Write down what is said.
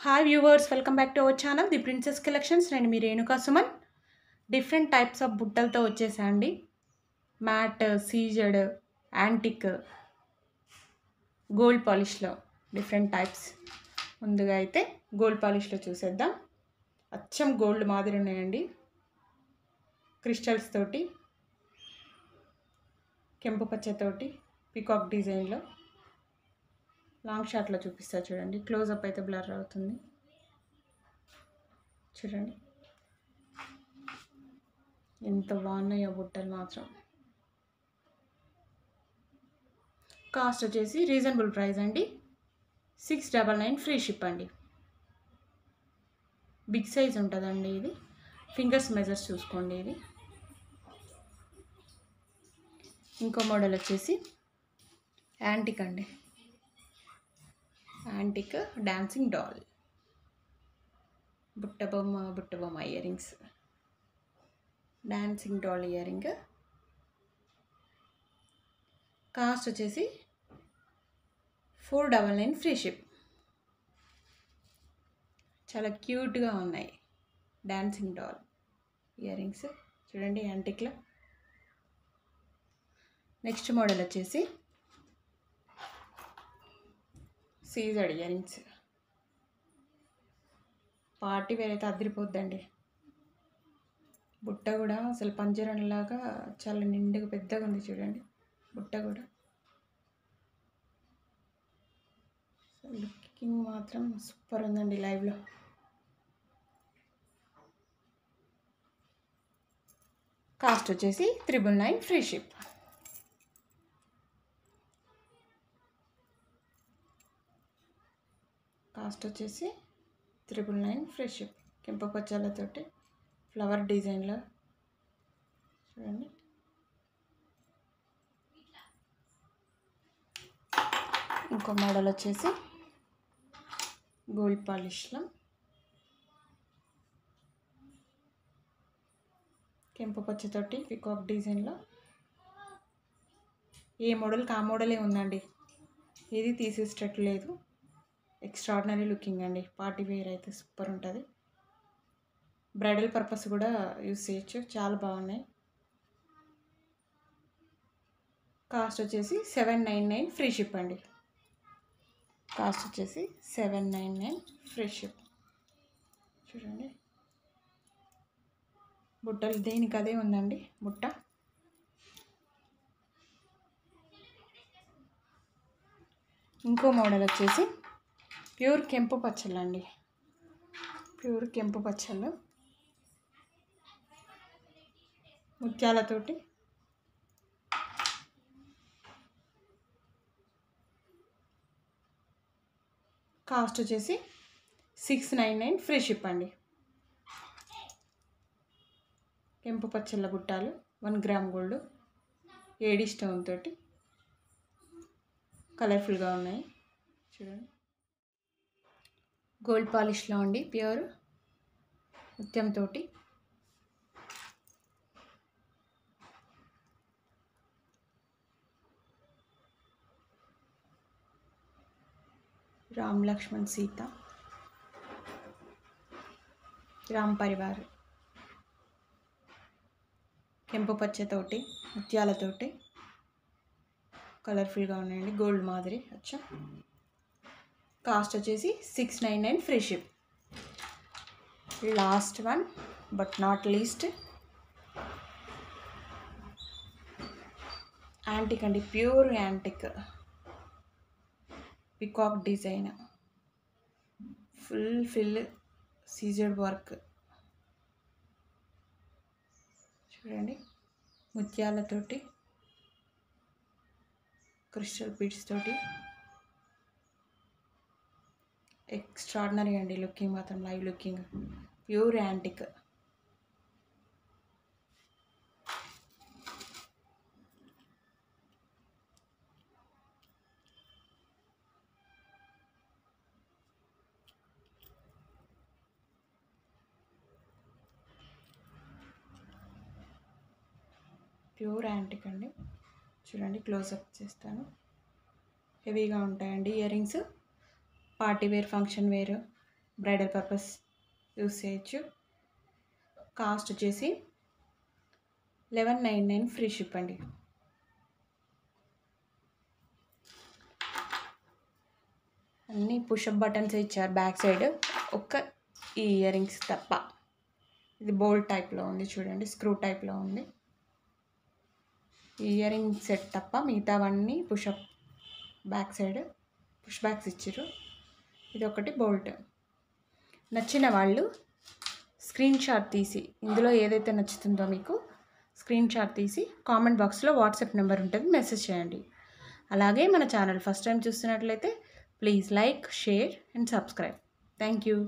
Hi viewers welcome back to our channel the princess collections నేను మీ Renuka Suman. Different types of బుట్టలతో వచ్చేసా అండి matt C Z antique gold పాలిష్లో different types ముందుగా అయితే gold పాలిష్లో చూసేద్దాం. అచ్చం gold మాదిరి ఉన్నాయండి. క్రిస్టల్స్ తోటి కెంపు పచ్చతోటి పికాక్ డిజైన్లో లాంగ్ షాట్లో చూపిస్తా చూడండి. క్లోజప్ అయితే బ్లర్ అవుతుంది. చూడండి. ఎంత బాగున్నాయో బుట్టలు మాత్రం. కాస్ట్ వచ్చేసి రీజనబుల్ ప్రైస్ అండి. Six double nine free ship అండి. బిగ్ సైజ్ ఉంటుందండి ఇది. ఫింగర్స్ మెజర్స్ చూసుకోండి ఇది. ఇంకో మోడల్ వచ్చేసి యాంటిక్ అండి. యాంటిక్ డాన్సింగ్ డాల్ బుట్టబొమ్మ బుట్టబొమ్మ earrings dancing doll earring cost వచ్చేసి four double nine free ship చాలా క్యూట్గా ఉన్నాయి డాన్సింగ్ డాల్ ఇయరింగ్స్ చూడండి యాంటిక్లో నెక్స్ట్ మోడల్ వచ్చేసి సీజడ్ ఇయర్ పార్టీ వేర్ అయితే అదిరిపోద్దండి. బుట్ట కూడా అసలు పంజరంలాగా చాలా నిండుగా పెద్దగా ఉంది చూడండి. బుట్ట కూడా. లుకింగ్ మాత్రం సూపర్ ఉందండి లైవ్లో. కాస్ట్ వచ్చేసి triple nine free ship. Cost వచ్చేసి త్రిబుల్ నైన్ ఫ్రెష్ షిప్ కెంప ఫ్లవర్ డిజైన్లో. చూడండి. ఇంకో మోడల్ వచ్చేసి గోల్డ్ పాలిష్లో. కెంపు పచ్చతోటి పికాక్ డిజైన్లో. ఏ మోడల్కి ఆ మోడలే ఉందండి. ఏది తీసేసేటట్టు లేదు. ఎక్స్ట్రాడినరీ లుకింగ్ అండి. పార్టీ వేర్ అయితే సూపర్ ఉంటుంది. బ్రైడల్ పర్పస్ కూడా యూస్ చేయొచ్చు. చాలా బాగున్నాయి. కాస్ట్ వచ్చేసి seven nine nine free ship అండి. కాస్ట్ వచ్చేసి seven nine nine free ship. చూడండి. బుట్టలు దేనికి అదే ఉందండి? బుట్ట? ఇంకో మోడల్ వచ్చేసి ప్యూర్ కెంపు పచ్చళ్ళు అండి ప్యూర్ కెంపు పచ్చళ్ళు. ముత్యాలతోటి. కాస్ట్ వచ్చేసి six nine nine free ship అండి. కెంపు పచ్చళ్ళ గుట్టాలు one gram gold AD stone తోటి. కలర్ఫుల్గా ఉన్నాయి. చూడండి. గోల్డ్ పాలిష్లో ఉండి ప్యూర్. ముత్యంతో రామ్ లక్ష్మణ్ సీత. రామ్ పరివార్. కెంపు పచ్చతోటి ముత్యాలతోటి కలర్ఫుల్గా ఉన్నాయండి గోల్డ్ మాదిరి. అచ్చా. కాస్ట్ వచ్చేసి six nine nine free ship. Last one but not least. Antique అండి pure antique. Peacock design. Full fill సీజర్డ్ work. చూడండి ముత్యాలతోటి క్రిస్టల్ బీడ్స్ తోటి. ఎక్స్ట్రాడినరీ అండి లుకింగ్ మాత్రం live looking pure antique. Pure antique అండి. చూడండి క్లోజ్అప్ చేస్తాను. హెవీగా ఉంటాయండి earrings. Party wear function wear bridal purpose use చేయొచ్చు. కాస్ట్ వచ్చేసి eleven nine nine free ship అండి. అన్ని పుషప్ బటన్స్ ఇచ్చారు బ్యాక్ సైడ్. ఒక్క ఈ ఇయర్ రింగ్స్ తప్ప. ఇది బోల్డ్ టైప్లో ఉంది చూడండి స్క్రూ టైప్లో ఉంది. ఈ ఇయర్ రింగ్ సెట్ తప్ప మిగతావన్నీ push up back side push backs ఇచ్చారు. ఇది ఒకటి బోల్ట్. నచ్చిన వాళ్ళు స్క్రీన్ షాట్ తీసి ఇందులో ఏదైతే నచ్చుతుందో మీకు స్క్రీన్ షాట్ తీసి కామెంట్ బాక్స్లో వాట్సాప్ నెంబర్ ఉంటుంది మెసేజ్ చేయండి. అలాగే మన ఛానల్ ఫస్ట్ టైం చూస్తున్నట్లయితే please like share and subscribe. Thank you.